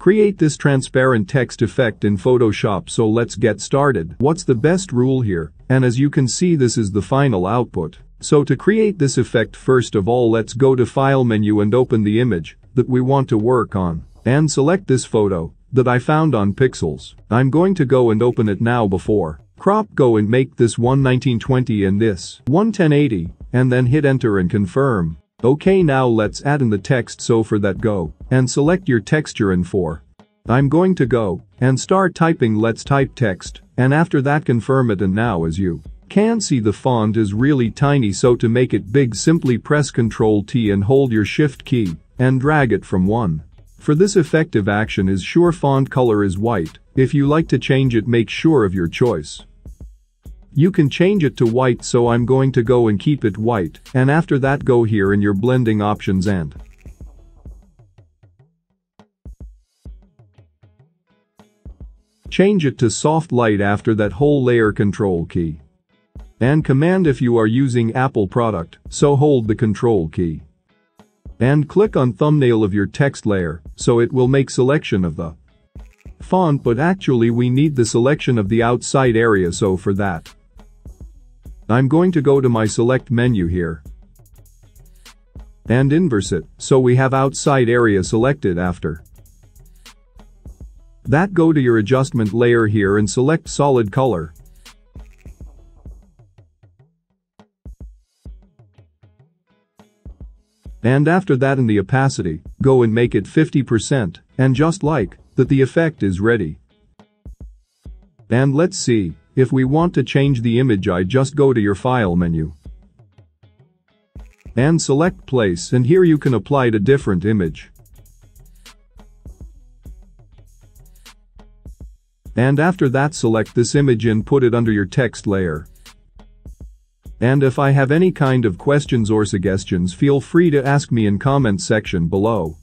create this transparent text effect in Photoshop so let's get started. What's the best rule here? And as you can see this is the final output. So to create this effect first of all let's go to file menu and open the image that we want to work on and select this photo that I found on Pexels. I'm going to go and open it now before crop go and make this 11920 and this 11080 and then hit enter and confirm. Okay now let's add in the text so for that go and select your texture in 4. I'm going to go and start typing let's type text and after that confirm it and now as you can see the font is really tiny so to make it big simply press Ctrl T and hold your shift key and drag it from one. For this effective action is sure font color is white, if you like to change it make sure of your choice. You can change it to white so I'm going to go and keep it white and after that go here in your blending options and change it to soft light after that whole layer control key. And command if you are using Apple product, so hold the control key. And click on thumbnail of your text layer, so it will make selection of the font but actually we need the selection of the outside area so for that I'm going to go to my select menu here and inverse it, so we have outside area selected after. That go to your adjustment layer here and select solid color. And after that in the opacity, go and make it 50%, and just like that the effect is ready. And let's see, if we want to change the image I just go to your file menu. And select place and here you can apply to different image. And after that select this image and put it under your text layer. And if I have any kind of questions or suggestions feel free to ask me in comment section below.